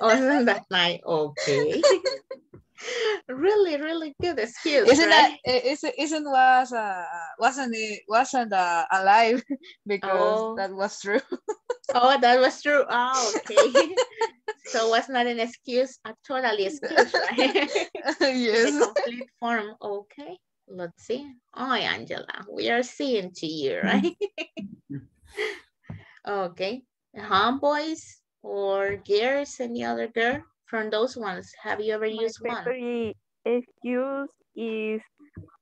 oh, on that night. Okay. really, really good excuse. Isn't right? that isn't isn't was uh, wasn't it wasn't uh, alive because Oh. that was true. Oh, that was true. Oh, okay. so was not an excuse, a totally excuse, right? yes. Complete form. Okay. Let's see. Oh, Angela, we are seeing to you, right? okay. Homeboys or girls, any other girl from those ones? Have you ever My used one? favorite excuse is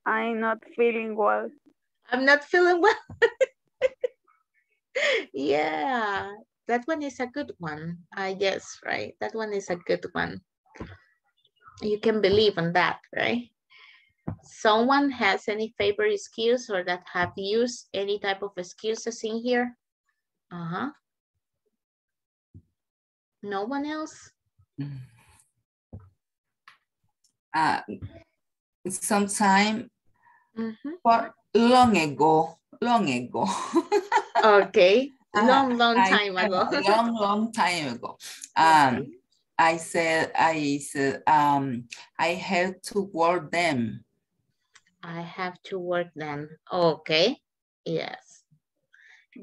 I'm not feeling well. I'm not feeling well. yeah, that one is a good one, I guess, right? That one is a good one. You can believe on that, right? Someone has any favorite excuse or that have used any type of excuses in here? Uh-huh. No one else? Uh, sometime Mhm. for long ago, long ago. Okay. Uh, Long, long I time said ago. long, long time ago. Um, I said, I said, um, I have to work them. I have to work then. Okay. Yes.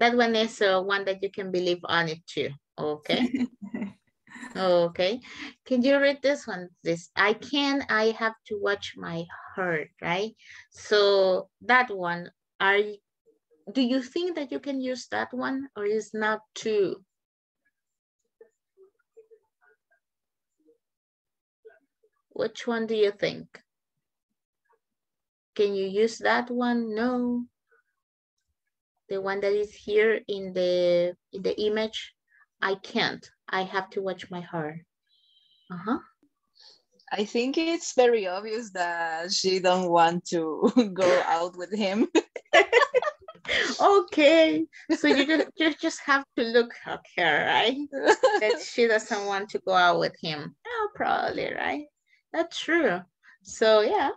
That one is uh, one that you can believe on it too. Okay. okay. Can you read this one? This I can. I have to watch my heart. Right. So that one. Are you, do you think that you can use that one or is not too? Which one do you think? Can you use that one? No. The one that is here in the in the image, I can't. I have to watch my heart. Uh-huh. I think it's very obvious that she don't want to go out with him. Okay. So you just you just have to look at her, right? that she doesn't want to go out with him. Oh, probably, right? That's true. So yeah.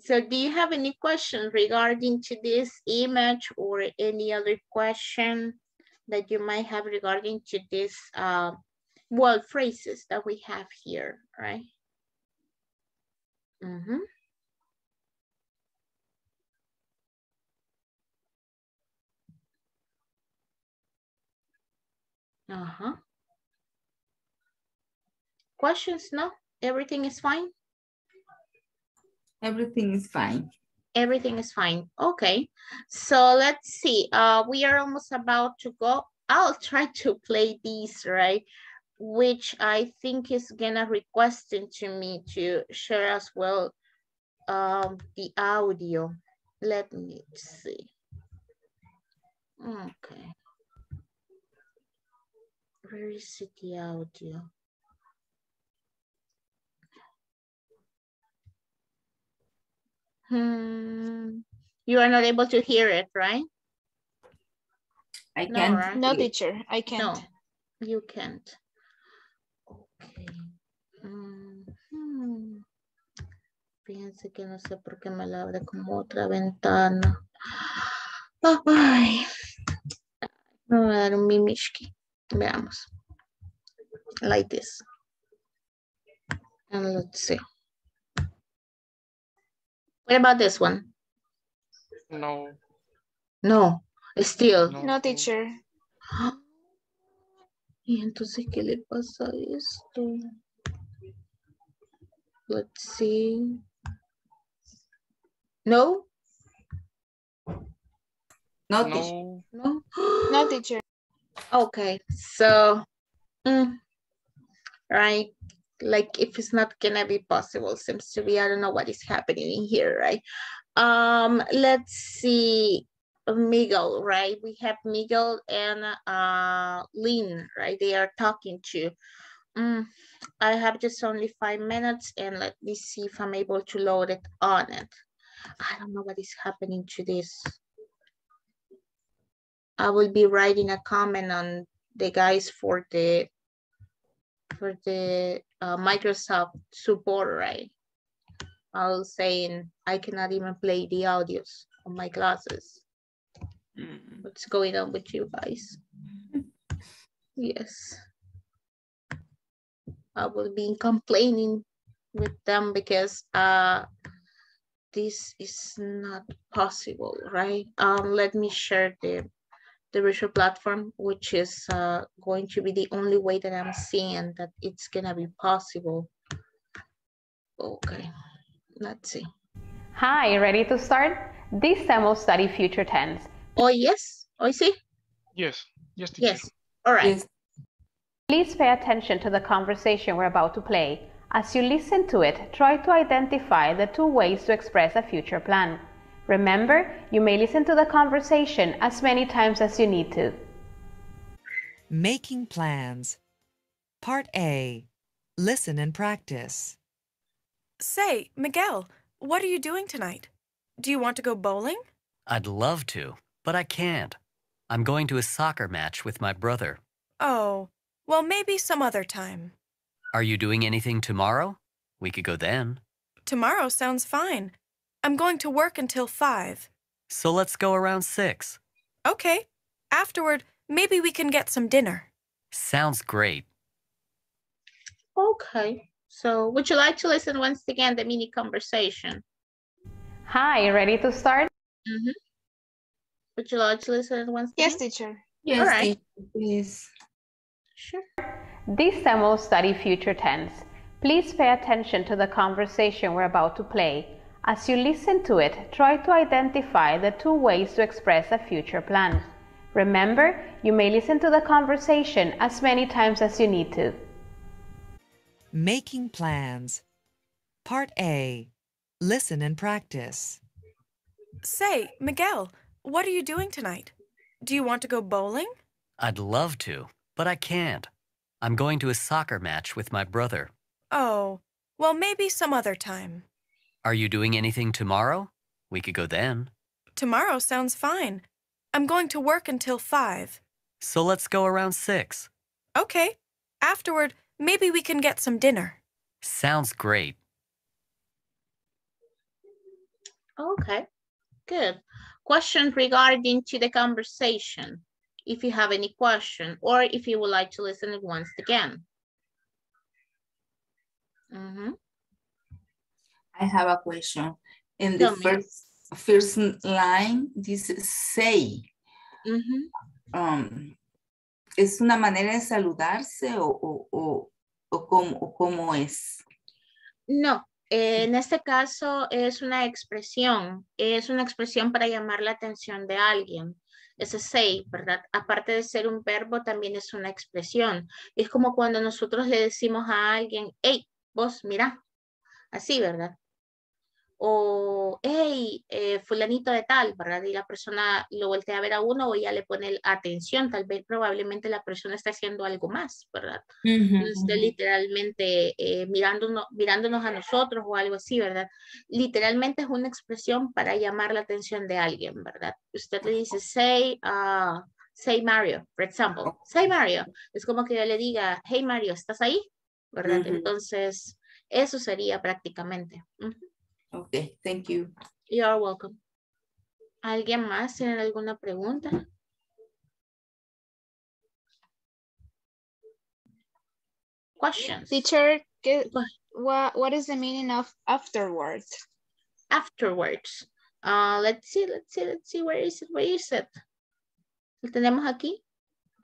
So do you have any questions regarding to this image or any other question that you might have regarding to this uh, well phrases that we have here, right? Mm-hmm. Uh-huh. Questions? No? Everything is fine? Everything is fine. Everything is fine. Okay. So let's see. Uh, we are almost about to go. I'll try to play these, right? Which I think is gonna requesting to me to share as well um, the audio. Let me see. Okay. Where is the audio? Hmm. You are not able to hear it, right? I No, can't. right? no, hear. teacher, I can't. No, you can't. Okay. Mhm. Fíjense que no sé por qué me la abre como otra ventana. Ay. Me voy a dar un mimishki. Veamos. Like this. And let's see. What about this one? No. No, still. No. No, teacher. Y entonces, ¿qué le pasa a esto? Let's see. No, No, teacher. No. no. No, teacher. Okay, so, mm, right, like if it's not gonna be possible, seems to be, I don't know what is happening in here, right? Um, let's see, Miguel, right? We have Miguel and uh, Lynn, right? They are talking to. Mm, I have just only five minutes and let me see if I'm able to load it on it. I don't know what is happening to this. I will be writing a comment on the guys for the for the uh, Microsoft support, right? I was saying I cannot even play the audios on my classes. Mm. What's going on with you guys? Yes. I will be complaining with them because uh this is not possible, right? Um, let me share the the virtual platform, which is uh, going to be the only way that I'm seeing that it's gonna be possible. Okay, let's see. Hi, ready to start? This time we'll study future tense. Oh, yes, oh, see? Yes. Yes, teacher. Yes, all right. Yes. Please pay attention to the conversation we're about to play. As you listen to it, try to identify the two ways to express a future plan. Remember, you may listen to the conversation as many times as you need to. Making plans. Part A. Listen and practice. Say, Miguel, what are you doing tonight? Do you want to go bowling? I'd love to, but I can't. I'm going to a soccer match with my brother. Oh, well, maybe some other time. Are you doing anything tomorrow? We could go then. Tomorrow sounds fine. I'm going to work until 5. So let's go around six. Okay. Afterward, maybe we can get some dinner. Sounds great. Okay. So would you like to listen once again the mini conversation? Hi, ready to start? Mm-hmm. Would you like to listen once Yes, teacher. Yes, All right. teacher, please. Sure. This time we'll study future tense. Please pay attention to the conversation we're about to play. As you listen to it, try to identify the two ways to express a future plan. Remember, you may listen to the conversation as many times as you need to. Making plans. Part A. Listen and practice. Say, Miguel, what are you doing tonight? Do you want to go bowling? I'd love to, but I can't. I'm going to a soccer match with my brother. Oh, well, maybe some other time. Are you doing anything tomorrow? We could go then. Tomorrow sounds fine. I'm going to work until 5. So let's go around six. Okay. Afterward, maybe we can get some dinner. Sounds great. Okay. Good. Question regarding to the conversation. If you have any question or if you would like to listen it once again. Mhm. I have a question. In Tell the me. first first line, dice say. Um, ¿Es una manera de saludarse o, o, o, o cómo, o cómo es? No, eh, en este caso es una expresión, es una expresión para llamar la atención de alguien. Ese say, ¿verdad? Aparte de ser un verbo, también es una expresión. Es como cuando nosotros le decimos a alguien, hey, vos, mira, así, ¿verdad? O, hey, eh, fulanito de tal, ¿verdad? Y la persona lo voltea a ver a uno o ya le pone atención, tal vez probablemente la persona está haciendo algo más, ¿verdad? no esté literalmente eh, mirándonos, mirándonos a nosotros o algo así, ¿verdad? Literalmente es una expresión para llamar la atención de alguien, ¿verdad? Usted le dice, say, uh, say Mario, for example, say Mario. Es como que yo le diga, hey Mario, ¿estás ahí? ¿Verdad? Ujú. Entonces, eso sería prácticamente. Ujú. Ok, thank you. You're welcome. ¿Alguien más tiene alguna pregunta? Questions? Teacher, ¿qué- what, what is the meaning of afterwards? afterwards. Uh, let's see, let's see, let's see, where is it, where is it? ¿Lo tenemos aquí?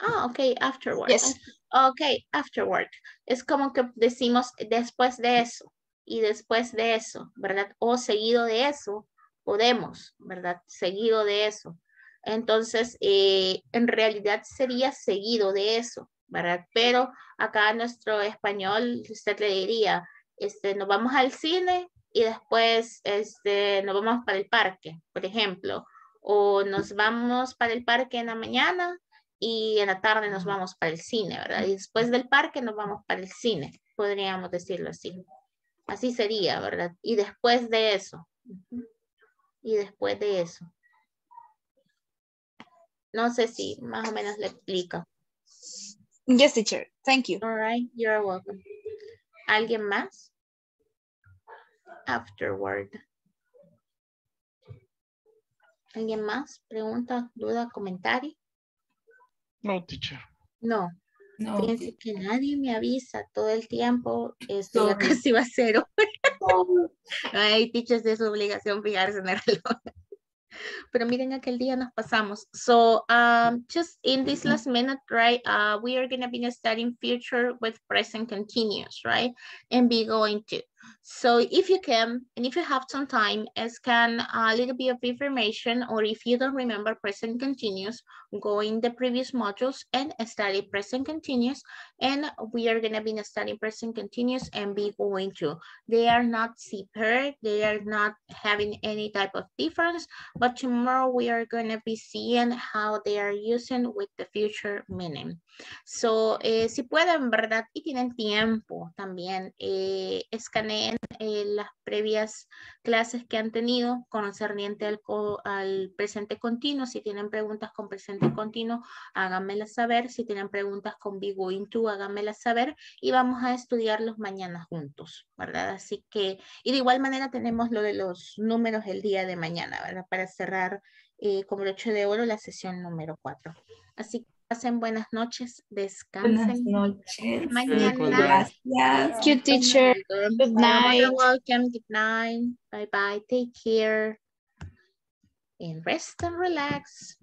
Ah, ok, afterwards. Yes. Ok, afterward. Es como que decimos después de eso y después de eso, ¿verdad? O seguido de eso, podemos, ¿verdad? Seguido de eso. Entonces, eh, en realidad sería seguido de eso, ¿verdad? Pero acá nuestro español, usted le diría, este, nos vamos al cine y después este, nos vamos para el parque, por ejemplo, o nos vamos para el parque en la mañana y en la tarde nos vamos para el cine, ¿verdad? Y después del parque nos vamos para el cine, podríamos decirlo así. Así sería, ¿verdad? Y después de eso. Y después de eso. No sé si más o menos le explica. Yes, teacher. Thank you. All right, you're welcome. ¿Alguien más? Afterward. ¿Alguien más? ¿Pregunta, duda, comentario? No, teacher. No. No, Fíjense que nadie me avisa todo el tiempo. Esto ya casi va a cero. Ay, teachers, es su obligación fijarse en el reloj. Pero miren, aquel día nos pasamos. So, um, just in this last minute, right, uh, we are going to be studying future with present continuous, right? And be going to. So if you can, and if you have some time, scan a little bit of information, or if you don't remember present continuous, go in the previous modules and study present continuous. And we are going to be studying present continuous and be going to. They are not separate. They are not having any type of difference. But tomorrow we are going to be seeing how they are using with the future meaning. So, eh, si pueden, ¿verdad? Y tienen tiempo también, eh, escanear en eh, las previas clases que han tenido concerniente al, al presente continuo. Si tienen preguntas con presente continuo, háganmelas saber. Si tienen preguntas con be going to, háganmelas saber y vamos a estudiarlos mañana juntos, ¿verdad? Así que, y de igual manera tenemos lo de los números el día de mañana, ¿verdad? Para cerrar eh, como broche de oro la sesión número 4. Así que pasen buenas noches, descansen. Buenas noches. Mañana. Gracias. Thank you, teacher. Good night. You're welcome. Good night. Bye bye. Take care. And rest and relax.